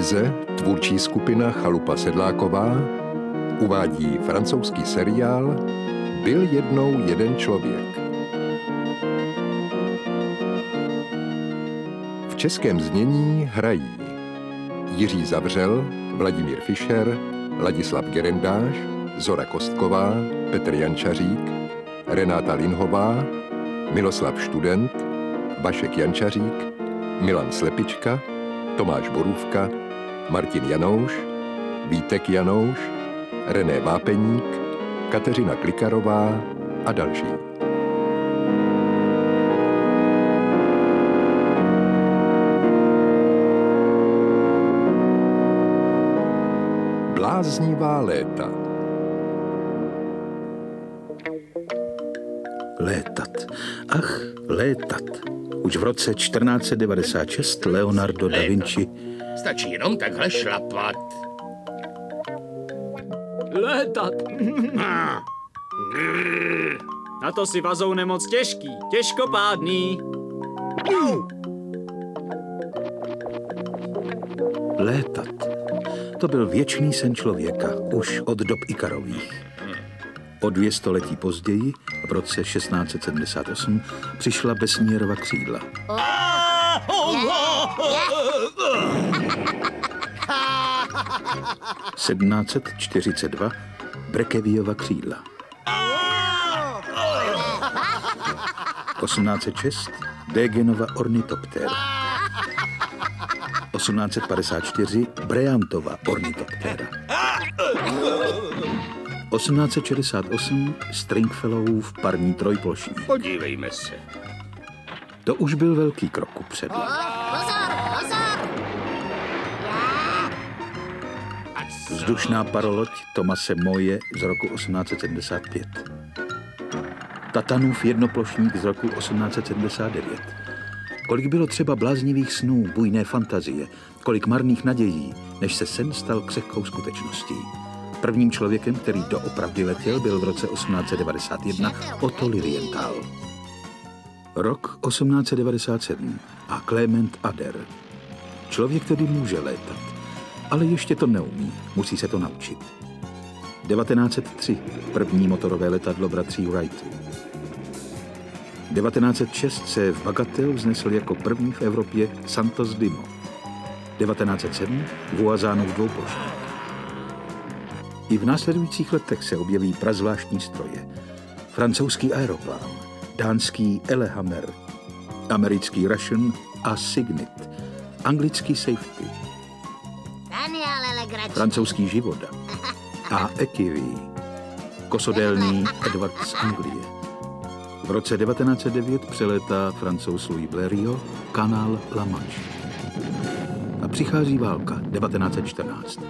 Televize, tvůrčí skupina Chalupa Sedláková, uvádí francouzský seriál Byl jednou jeden člověk. V českém znění hrají Jiří Zavřel, Vladimír Fischer, Ladislav Gerendáš, Zora Kostková, Petr Jančařík, Renáta Linhová, Miloslav Študent, Vašek Jančařík, Milan Slepička, Tomáš Borůvka, Martin Janouš, Vítek Janouš, René Vápeník, Kateřina Klikarová a další. Bláznivá léta Létat. Ach, létat. Už v roce 1496 Leonardo da Vinci Stačí jenom takhle šlapat. Létat. Na to si vazou nemoc těžký, těžkopádný. létat. To byl věčný sen člověka, už od dob Ikarových. O dvě století později, v roce 1678, přišla Besnierova křídla. 1742 Brekeviova křídla. 1806 Degenova ornitoptéra. 1854 Breantova ornitoptéra. 1868 Stringfellowův parní trojplošník. Podívejme se. To už byl velký krok kupředu. Pozor, pozor! Vzdušná paroloď Tomase Moje z roku 1875. Tatanův jednoplošník z roku 1879. Kolik bylo třeba bláznivých snů, bujné fantazie, kolik marných nadějí, než se sen stal křehkou skutečností. Prvním člověkem, který doopravdy letěl, byl v roce 1891 Otto Lilienthal. Rok 1897 a Clement Ader. Člověk tedy může létat, ale ještě to neumí, musí se to naučit. 1903 první motorové letadlo bratří Wrightů. 1906 se v Bagatel vznesl jako první v Evropě Santos Dimo. 1907 Vuazánův dvouplošník. I v následujících letech se objeví prazvláštní stroje. Francouzský aeroplán, dánský Elehammer, americký Russian a Signet, anglický Safety, legrační. francouzský Živoda a Ekiví, kosodélný Edward z Anglie. V roce 1909 přelétá francouz Louis Blériot kanál La Manche. A přichází válka 1914.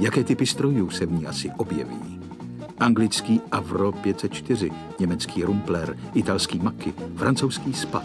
Jaké typy strojů se v ní asi objeví? Anglický Avro 504, německý Rumpler, italský Maky, francouzský Spat.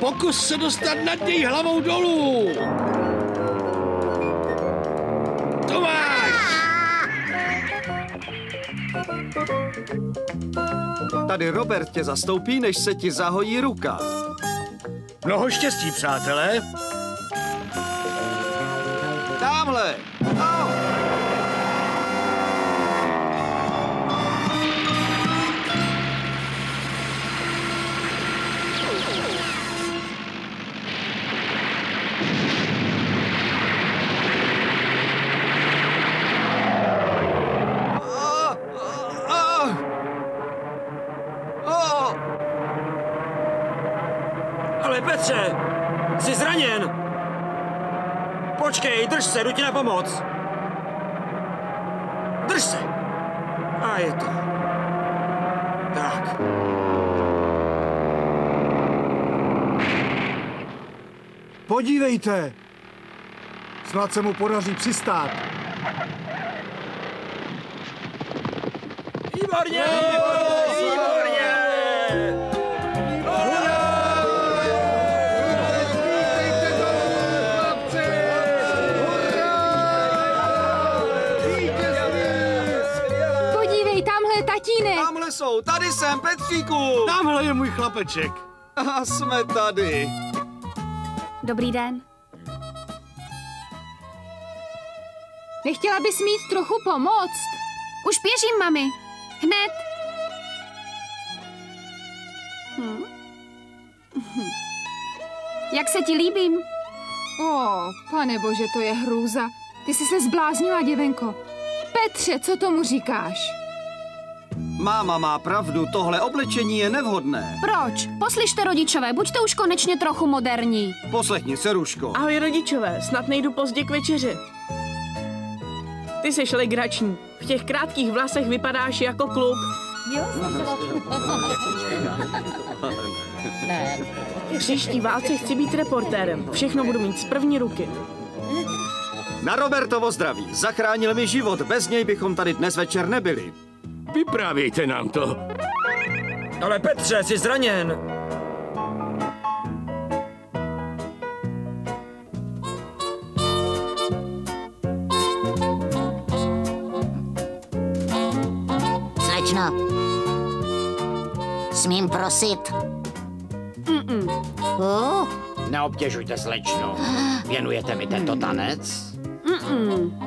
Pokus se dostat nad něj hlavou dolů. Tady Robert tě zastoupí, než se ti zahojí ruka. Mnoho štěstí, přátelé. Tamhle! Pomoc. Drž se. A je to. Tak. Podívejte! Snad se mu podaří přistát. Výborně! Výborně! Tady jsem, Petříku! Tamhle je můj chlapeček. A jsme tady. Dobrý den. Nechtěla bys mít trochu pomoct? Už běžím, mami. Hned. Hm? Hm. Jak se ti líbím? O, pane bože, to je hrůza. Ty jsi se zbláznila, děvenko. Petře, co tomu říkáš? Máma má pravdu, tohle oblečení je nevhodné. Proč? Poslyšte, rodičové, buďte už konečně trochu moderní. Poslechni se, Ruško. Ahoj rodičové, snad nejdu pozdě k večeři. Ty jsi legrační. V těch krátkých vlasech vypadáš jako kluk. Příští válce chci být reportérem. Všechno budu mít z první ruky. Na Robertovo zdraví. Zachránil mi život, bez něj bychom tady dnes večer nebyli. Vyprávějte nám to. Ale Petře, jsi zraněn. Slečno. Smím prosit? Mm-mm. Uh, Neobtěžujte slečnu. Věnujete mi tento tanec? Mm-mm.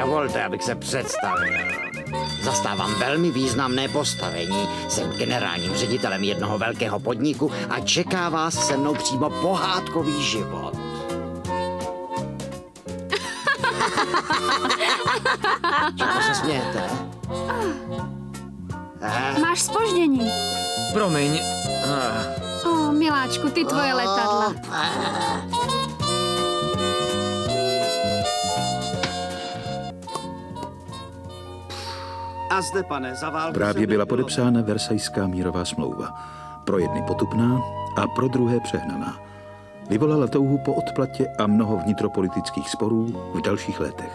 Dovolte, abych se představil. Zastávám velmi významné postavení. Jsem generálním ředitelem jednoho velkého podniku a čeká vás se mnou přímo pohádkový život. Čemu se smějete? Eh, Máš spoždění. Promiň. Ah. O, miláčku, ty tvoje letadla. A zde, pane, za válku Právě byla podepsána Versajská mírová smlouva. Pro jedny potupná a pro druhé přehnaná. Vyvolala touhu po odplatě a mnoho vnitropolitických sporů v dalších letech.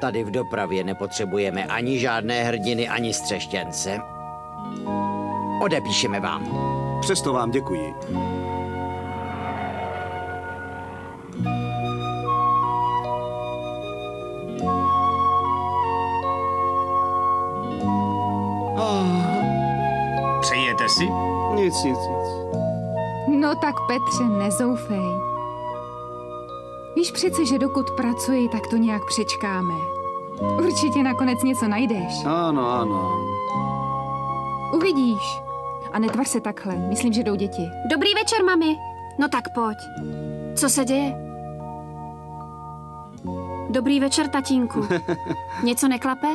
Tady v dopravě nepotřebujeme ani žádné hrdiny, ani střeštěnce. Odepíšeme vám. Přesto vám děkuji. Si? Nic, nic, nic. No tak Petře, nezoufej. Víš přece, že dokud pracuji, tak to nějak přečkáme. Určitě nakonec něco najdeš. Ano, ano. Uvidíš. A netvar se takhle, myslím, že jdou děti. Dobrý večer, mami. No tak pojď. Co se děje? Dobrý večer, tatínku. Něco neklape?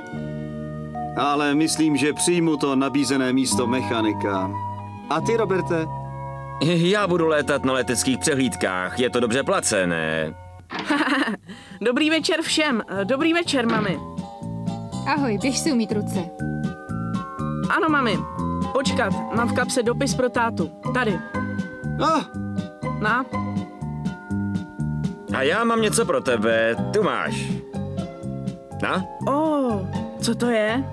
Ale myslím, že přijmu to nabízené místo mechanika. A ty, Roberte? Já budu létat na leteckých přehlídkách, je to dobře placené. Dobrý večer všem. Dobrý večer, mami. Ahoj, běž si umít ruce. Ano, mami. Počkat, mám v kapse dopis pro tátu. Tady. Ah, Na, A já mám něco pro tebe, tu máš. Na? o, oh, co to je?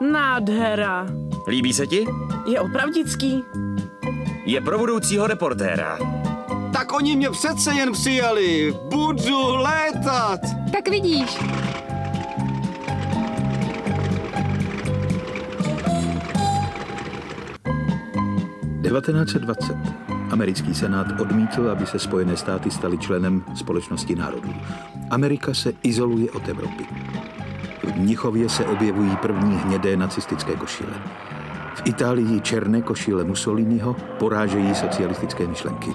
Nádhera. Líbí se ti? Je opravdický? Je pro budoucího reportéra. tak oni mě přece jen přijali. Budu létat. Tak vidíš. – 1920. Americký senát odmítl, aby se Spojené státy staly členem Společnosti národů. Amerika se izoluje od Evropy. V Mnichově se objevují první hnědé nacistické košile. V Itálii černé košile Mussoliniho porážejí socialistické myšlenky.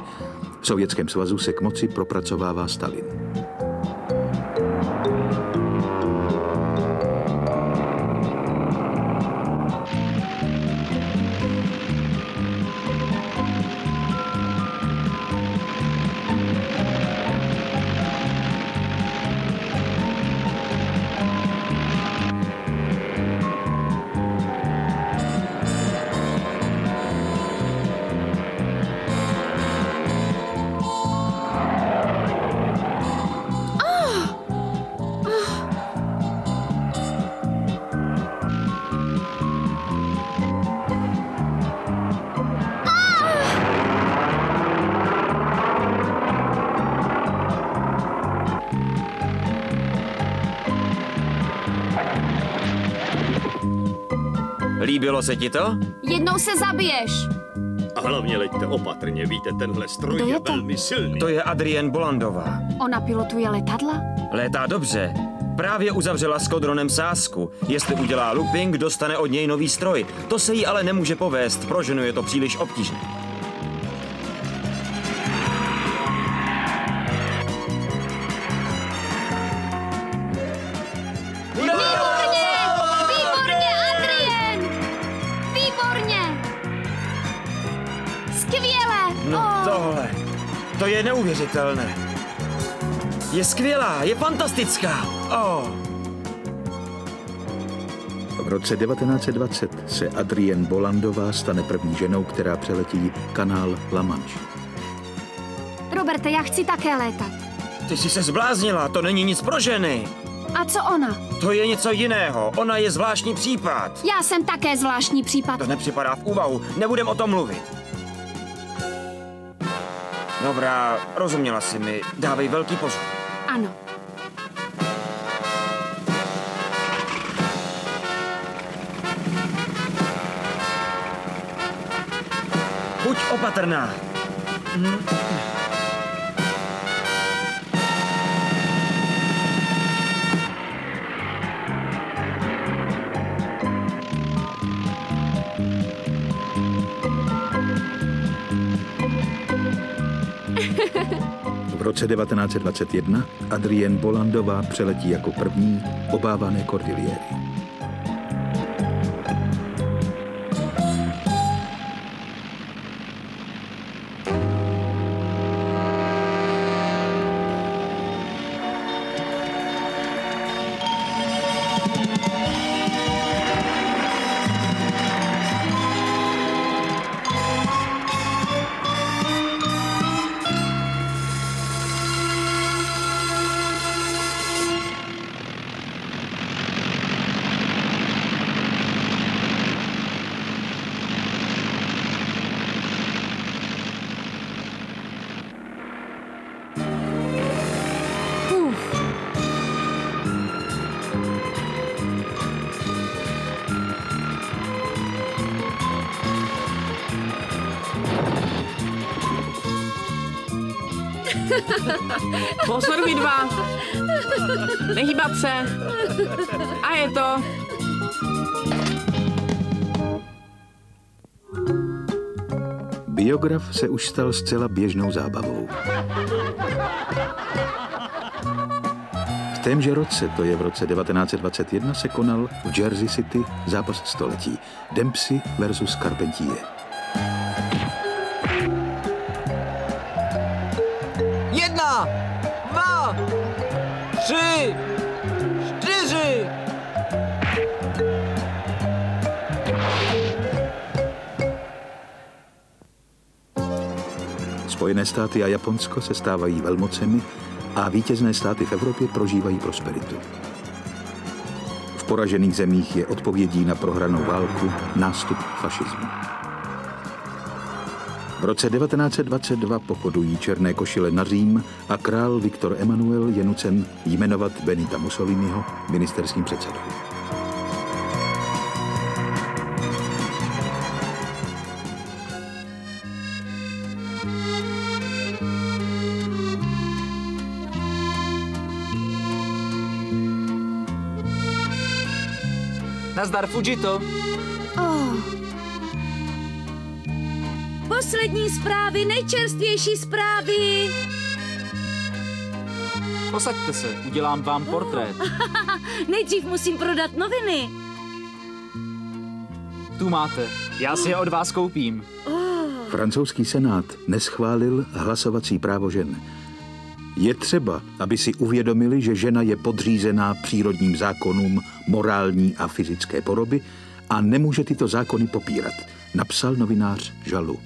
V Sovětském svazu se k moci propracovává Stalin. Líbilo se ti to? Jednou se zabiješ. A hlavně leďte opatrně, víte, tenhle stroj je, je to? velmi silný. To je Adrienne Bolandová. Ona pilotuje letadla? Létá dobře. Právě uzavřela s Kodronem sázku. Jestli udělá looping, dostane od něj nový stroj. To se jí ale nemůže povést, pro ženu je to příliš obtížné. Neuvěřitelné. Je skvělá, je fantastická. Oh. V roce 1920 se Adrienne Bolandová stane první ženou, která přeletí kanál La Manche. Roberte, já chci také létat. Ty jsi se zbláznila, to není nic pro ženy. A co ona? To je něco jiného, ona je zvláštní případ. Já jsem také zvláštní případ. To nepřipadá v úvahu, nebudem o tom mluvit. Dobrá, rozuměla si mi, dávej velký pozor. Ano. Buď opatrná. V roce 1921 Adrienne Bolandová přeletí jako první obávané kordiliéry. Pozor vy dva. Nehýbat se. A je to. Biograf se už stal zcela běžnou zábavou. V témže roce, to je v roce 1921, se konal v Jersey City zápas století. Dempsey versus Carpentier. Spojené státy a Japonsko se stávají velmocemi a vítězné státy v Evropě prožívají prosperitu. V poražených zemích je odpovědí na prohranou válku nástup fašismu. V roce 1922 pochodují černé košile na Řím a král Viktor Emanuel je nucen jmenovat Benita Mussoliniho ministerským předsedou. Nazdar Fujito. Oh. Poslední zprávy, nejčerstvější zprávy. Posaďte se, udělám vám portrét. Nejdřív musím prodat noviny. Tu máte. Já si je od vás koupím. Francouzský senát neschválil hlasovací právo žen. Je třeba, aby si uvědomili, že žena je podřízená přírodním zákonům morální a fyzické poroby a nemůže tyto zákony popírat, napsal novinář Žalu.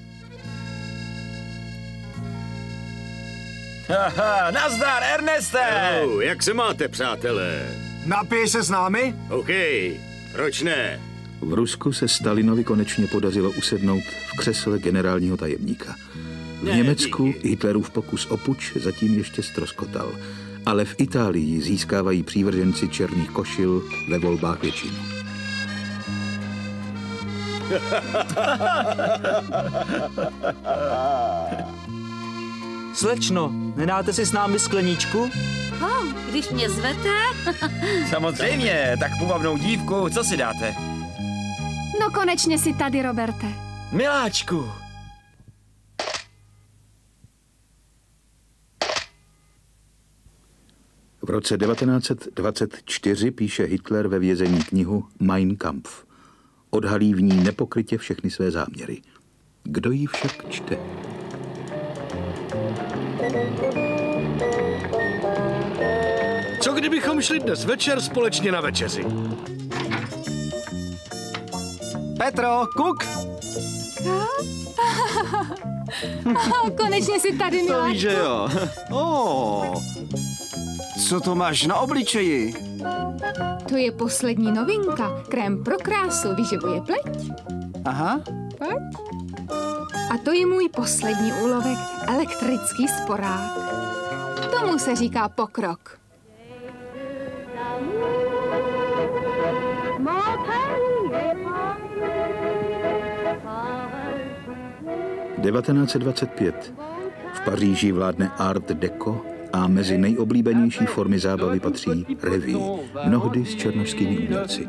Haha, nazdar, Erneste! Hello, jak se máte, přátelé? Napij se s námi? OK, proč ne? V Rusku se Stalinovi konečně podařilo usednout v křesle generálního tajemníka. V Německu Hitlerův pokus o puč zatím ještě stroskotal, ale v Itálii získávají přívrženci černých košil ve volbách většinu. Slečno, nedáte si s námi skleničku? Oh, když mě zvete... Samozřejmě, tak půvabnou dívku, co si dáte? No konečně si tady, Roberte. Miláčku. V roce 1924 píše Hitler ve vězení knihu Mein Kampf. Odhalí v ní nepokrytě všechny své záměry. Kdo ji však čte? Co kdybychom šli dnes večer společně na večeři? Petro, kuk! Oh, konečně si tady, To miláčku. víš, že jo. Oh. Co to máš na obličeji? To je poslední novinka. Krém pro krásu vyživuje pleť. Aha. Pojď. A to je můj poslední úlovek, elektrický sporák. Tomu se říká pokrok. 1925. V Paříži vládne Art Deco a mezi nejoblíbenější formy zábavy patří revue, mnohdy s černožskými umělci.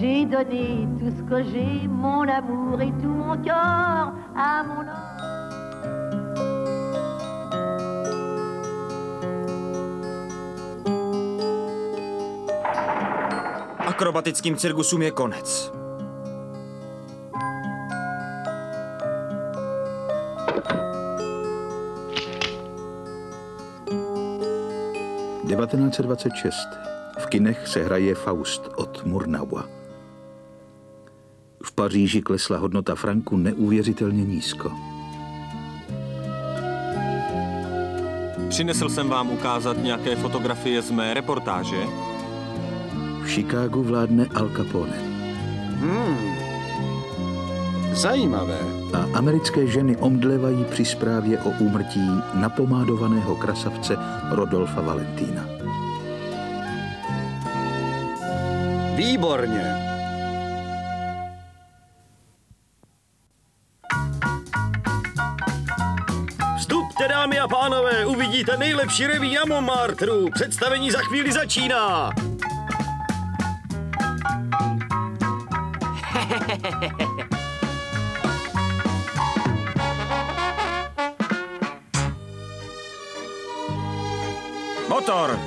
J'ai donné tout ce que j'ai, mon amour et tout mon cœur à mon homme. Akrobatickým cirkusům je konec. – 1926. V kinech se hraje Faust od Murnaua. V Paříži klesla hodnota franku neuvěřitelně nízko. Přinesl jsem vám ukázat nějaké fotografie z mé reportáže. V Chicagu vládne Al Capone. Hmm. Zajímavé. A americké ženy omdlevají při zprávě o úmrtí napomádovaného krasavce Rodolfa Valentína. Výborně. Vstupte, dámy a pánové, uvidíte nejlepší reví na Montmartru. Představení za chvíli začíná. Motor!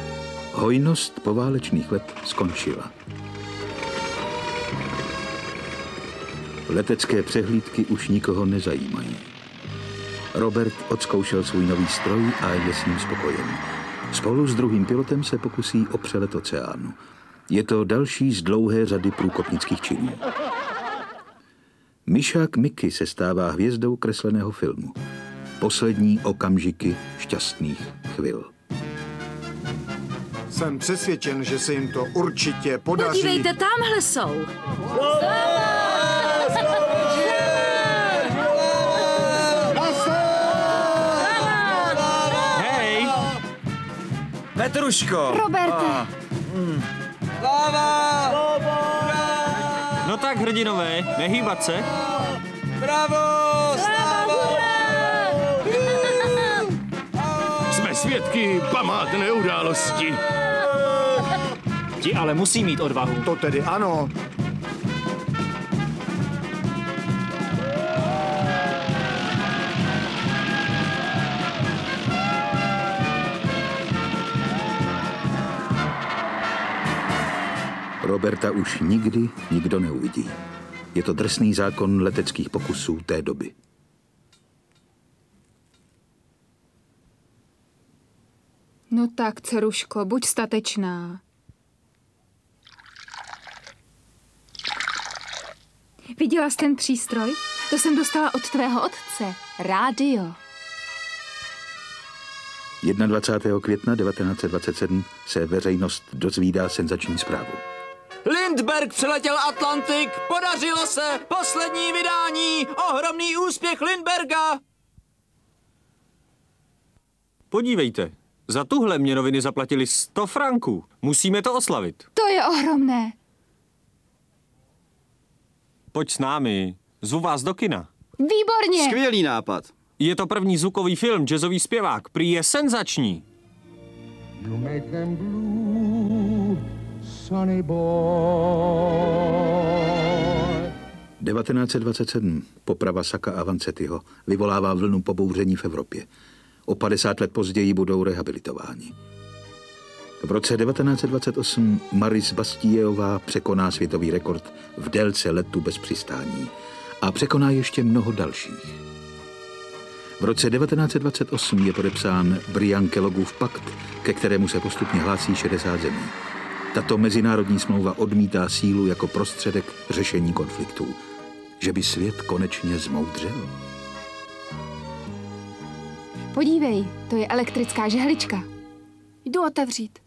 Hojnost poválečných let skončila. Letecké přehlídky už nikoho nezajímají. Robert odzkoušel svůj nový stroj a je s ním spokojen. Spolu s druhým pilotem se pokusí o přelet oceánu. Je to další z dlouhé řady průkopnických činů. Myšák Mickey se stává hvězdou kresleného filmu. Poslední okamžiky šťastných chvil. Jsem přesvědčen, že se jim to určitě podaří. Podívejte, tamhle jsou. Hej! Petruško! Roberte. A, mm. No tak, hrdinové, nehýbat se. Bravo! Jsme svědky památné události. Ti ale musí mít odvahu. To tedy ano. Roberta už nikdy nikdo neuvidí. Je to drsný zákon leteckých pokusů té doby. No tak, dceruško, buď statečná. Viděla jsi ten přístroj? To jsem dostala od tvého otce. Rádio. 21. května 1927 se veřejnost dozvídá senzační zprávu. Lindberg přeletěl Atlantik, podařilo se, poslední vydání, ohromný úspěch Lindberga. Podívejte, za tuhle mě noviny zaplatili 100 franků. Musíme to oslavit. To je ohromné. Pojď s námi, zvu vás do kina. Výborně. Skvělý nápad. Je to první zvukový film, jazzový zpěvák. Prý je senzační. You make them blue, sunny boy. 1927. Poprava Saka Avancetyho vyvolává vlnu pobouření v Evropě. O 50 let později budou rehabilitováni. V roce 1928 Maris Bastíjeová překoná světový rekord v délce letu bez přistání a překoná ještě mnoho dalších. V roce 1928 je podepsán Briankelogův pakt, ke kterému se postupně hlásí 60 zemí. Tato mezinárodní smlouva odmítá sílu jako prostředek řešení konfliktů. Že by svět konečně zmoudřel. Podívej, to je elektrická žehlička. Jdu otevřít.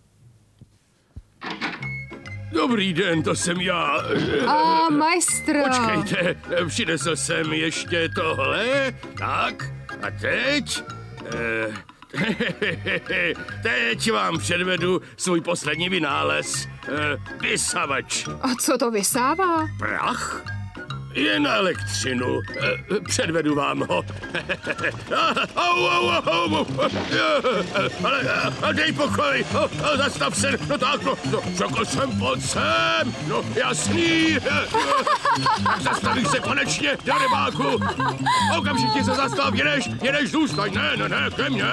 Dobrý den, to jsem já. A maestro. Počkejte, přinesl jsem ještě tohle. Tak, a teď? Eh, teď vám předvedu svůj poslední vynález. Eh, vysavač. A co to vysává? Prach? Je na elektřinu. Eh, Předvedu vám ho. Au, au. Ale ale dej pokoj. Zastav se. No tak, no, no řekl jsem, pojď sem. No, jasný. Tak zastavíš se konečně, darebáku. Okamžitě se zastav, jedeš, jedeš, zůstaň. Ne, ne, ne, ke mně.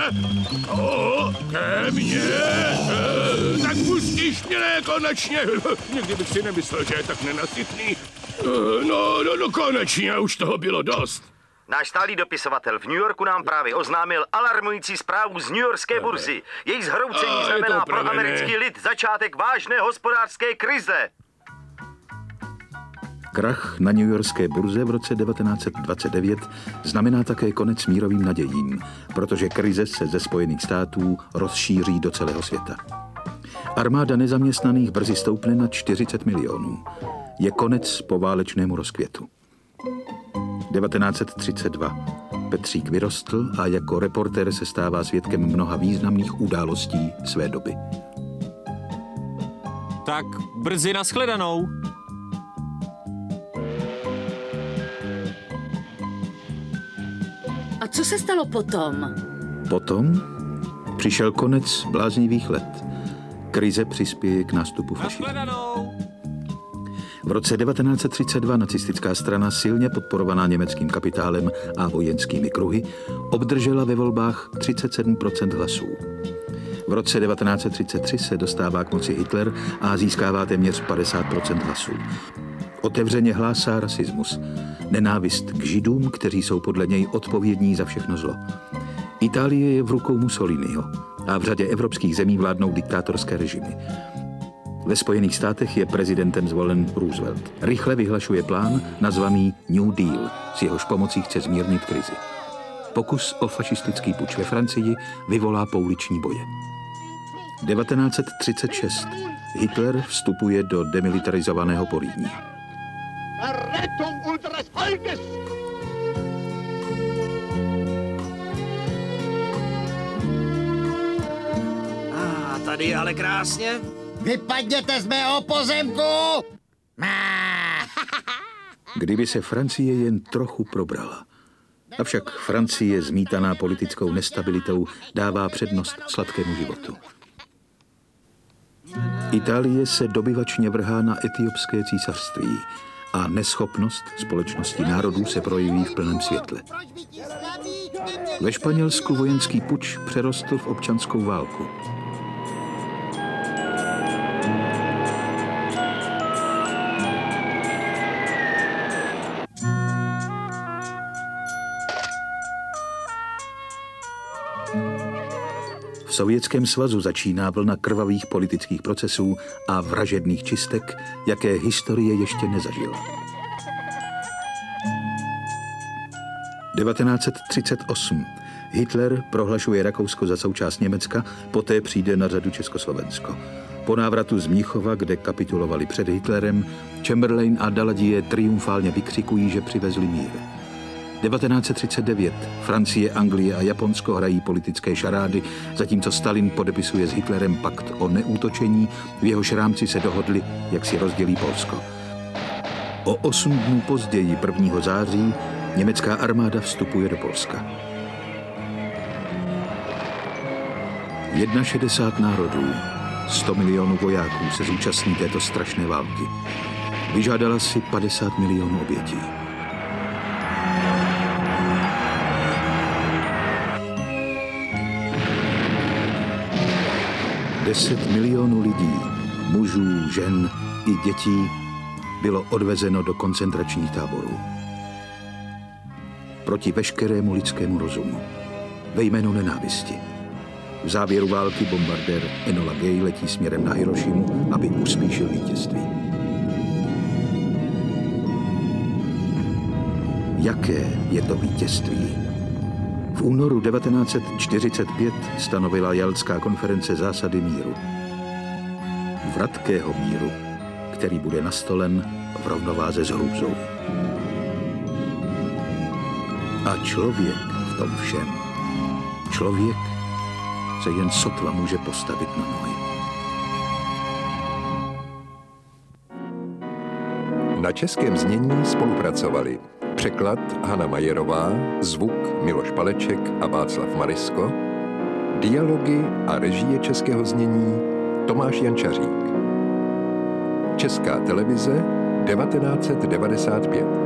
O, ke mně. Eh, Tak pustíš mě, ne, konečně. Nikdy bych si nemyslel, že je tak nenasytný. Eh, No, no, no, konečně, už toho bylo dost. Náš stálý dopisovatel v New Yorku nám právě oznámil alarmující zprávu z New Yorkské burzy. Její zhroucení A, znamená pro americký lid začátek vážné hospodářské krize. Krach na New Yorkské burze v roce 1929 znamená také konec mírovým nadějím, protože krize se ze Spojených států rozšíří do celého světa. Armáda nezaměstnaných brzy stoupne na 40 milionů. Je konec poválečnému rozkvětu. 1932. Petřík vyrostl a jako reportér se stává svědkem mnoha významných událostí své doby. Tak brzy nashledanou. A co se stalo potom? Potom přišel konec bláznivých let. Krize přispěje k nástupu fašismu. V roce 1932 nacistická strana, silně podporovaná německým kapitálem a vojenskými kruhy, obdržela ve volbách 37% hlasů. V roce 1933 se dostává k moci Hitler a získává téměř 50% hlasů. Otevřeně hlásá rasismus, nenávist k židům, kteří jsou podle něj odpovědní za všechno zlo. Itálie je v rukou Mussoliniho a v řadě evropských zemí vládnou diktátorské režimy. Ve Spojených státech je prezidentem zvolen Roosevelt. Rychle vyhlašuje plán nazvaný New Deal, s jehož pomocí chce zmírnit krizi. Pokus o fašistický puč ve Francii vyvolá pouliční boje. 1936. Hitler vstupuje do demilitarizovaného Porýní. A tady je ale krásně. Vypadněte z mého pozemku! Kdyby se Francie jen trochu probrala. Avšak Francie, zmítaná politickou nestabilitou, dává přednost sladkému životu. Itálie se dobyvačně vrhá na etiopské císařství a neschopnost společnosti národů se projeví v plném světle. Ve Španělsku vojenský puč přerostl v občanskou válku. Sovětském svazu začíná vlna krvavých politických procesů a vražedných čistek, jaké historie ještě nezažila. 1938. Hitler prohlašuje Rakousko za součást Německa, poté přijde na řadu Československo. Po návratu z Mnichova, kde kapitulovali před Hitlerem, Chamberlain a Daladier triumfálně vykřikují, že přivezli mír. 1939. Francie, Anglie a Japonsko hrají politické šarády, zatímco Stalin podepisuje s Hitlerem pakt o neútočení, v jehož rámci se dohodli, jak si rozdělí Polsko. O osm dnů později, 1. září, německá armáda vstupuje do Polska. 61 národů, 100 milionů vojáků se zúčastní této strašné války. Vyžádala si 50 milionů obětí. Deset milionů lidí, mužů, žen i dětí, bylo odvezeno do koncentračních táborů. Proti veškerému lidskému rozumu. Ve jménu nenávisti. V závěru války bombardér Enola Gay letí směrem na Hirošimu, aby uspíšil vítězství. Jaké je to vítězství? Únoru 1945 stanovila Jalská konference zásady míru. Vratkého míru, který bude nastolen v rovnováze s hrůzou. A člověk v tom všem. Člověk se jen sotva může postavit na nohy. Na českém znění spolupracovali překlad Hana Majerová, zvuk Miloš Paleček a Václav Marisko, dialogy a režie českého znění Tomáš Jančařík. Česká televize 1995